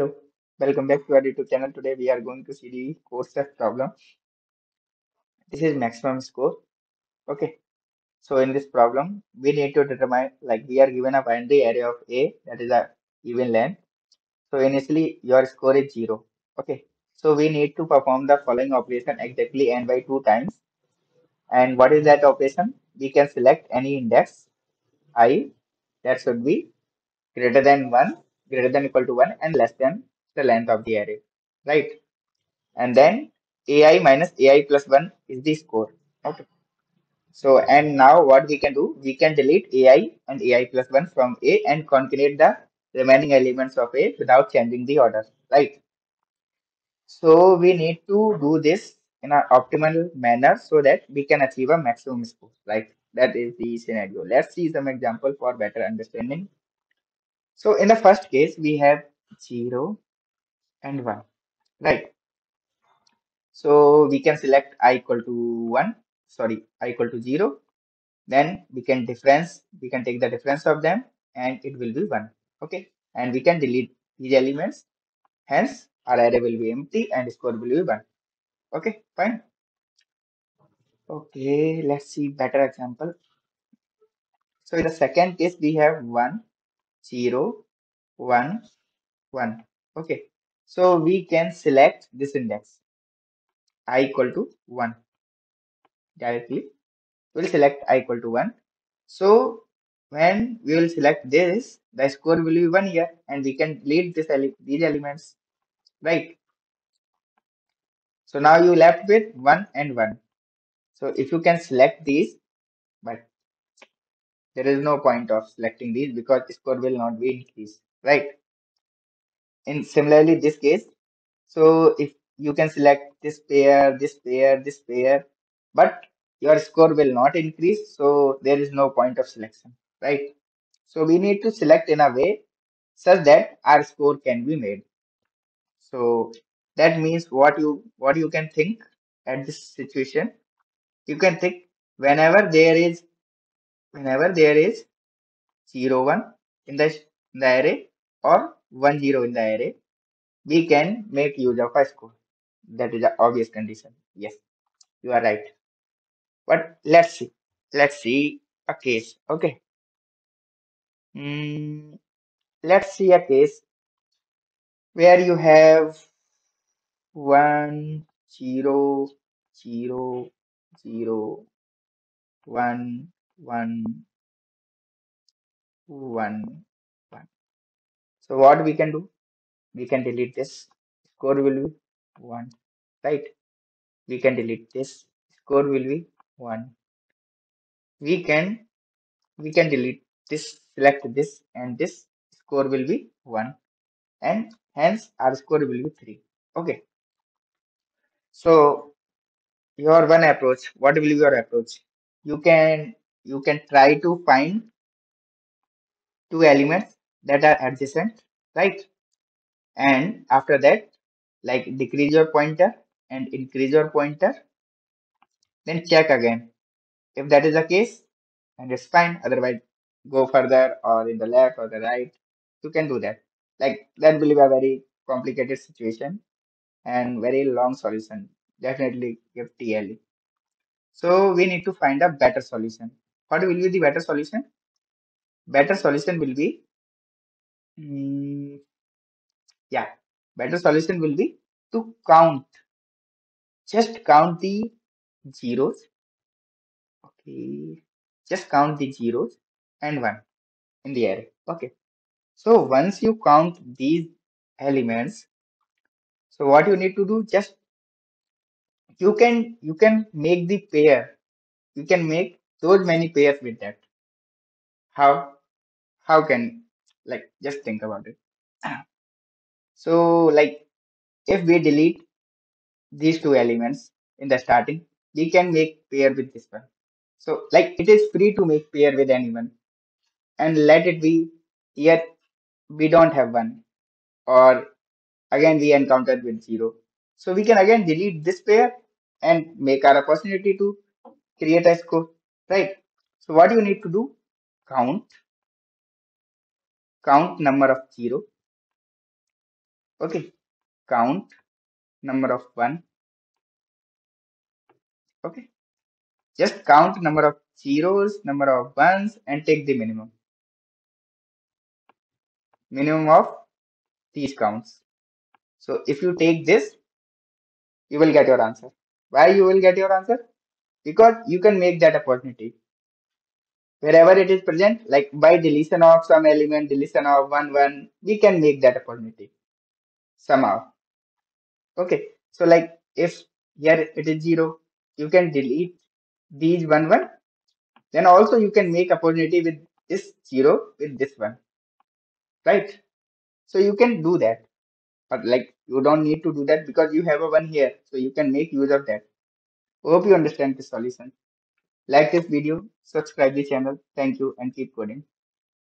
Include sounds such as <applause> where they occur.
Hello, welcome back to our YouTube channel. Today we are going to see the CodeChef problem. This is maximum score. Okay, so in this problem, we need to determine like we are given a binary array of A that is a even length. So initially your score is zero. Okay, so we need to perform the following operation exactly n by two times. And what is that operation? We can select any index i that should be greater than 1, greater than equal to 1 and less than the length of the array, right? And then ai minus ai plus 1 is the score, okay? So, and now what we can do, we can delete ai and ai plus 1 from a and concatenate the remaining elements of a without changing the order, right? So, we need to do this in an optimal manner so that we can achieve a maximum score, right? That is the scenario. Let's see some example for better understanding. So in the first case, we have 0 and 1, right? So we can select i equal to 1, sorry, i equal to 0. Then we can difference, we can take the difference of them and it will be 1, okay? And we can delete these elements. Hence, our array will be empty and score will be 1. Okay, fine. Okay, let's see better example. So in the second case, we have 1, 0, 1, 1. Okay, so we can select this index i equal to 1 directly. We'll select i equal to 1. So when we will select this, the score will be 1 here and we can delete this ele these elements, right? So now you left with 1 and 1. So if you can select these, there is no point of selecting these because score will not be increased, right? In similarly this case, so if you can select this pair, this pair, this pair, but your score will not increase. So there is no point of selection, right? So we need to select in a way such that our score can be made. So that means what you what you can think at this situation, you can think whenever there is whenever there is 0 1 in the, in the array or 1 0 in the array, we can make use of a score. That is the obvious condition. Yes, you are right. But let's see. Let's see a case. Okay. Mm, let's see a case where you have 1, 0, 0, 0, 1, 1, 1, 1. So what we can do? We can delete this. Score will be 1, right? We can delete this. Score will be 1. We can we can delete this, select this and this score will be 1 and hence our score will be 3. Okay. So your one approach, what will be your approach? You can you can try to find two elements that are adjacent, right? And after that, like decrease your pointer and increase your pointer, then check again. If that is the case, and it's fine. Otherwise, go further or in the left or the right. You can do that. Like that will be a very complicated situation and very long solution. Definitely give TLE. So we need to find a better solution. What will be the better solution? Better solution will be, mm, yeah, better solution will be to count. Just count the zeros. Okay, just count the zeros and one in the array. Okay. So once you count these elements, so what you need to do just you can you can make the pair. You can make those many pairs with that. How how can like just think about it. <clears throat> So like if we delete these two elements in the starting, we can make pair with this one. So like it is free to make pair with anyone and let it be here we don't have one or again we encountered with zero. So we can again delete this pair and make our opportunity to create a score, right? So what you need to do, count, count number of zero Okay, count number of one. Okay, just count number of zeros, number of ones, and take the minimum. Minimum of these counts. So if you take this, you will get your answer. Why you will get your answer? Because you can make that opportunity. Wherever it is present, like by deletion of some element, deletion of one one, we can make that opportunity somehow. Okay. So like if here it is zero, you can delete these one one. Then also you can make opportunity with this zero with this one. Right? So you can do that. But like you don't need to do that because you have a one here. So you can make use of that. Hope you understand the solution. Like this video, subscribe the channel. Thank you and keep coding.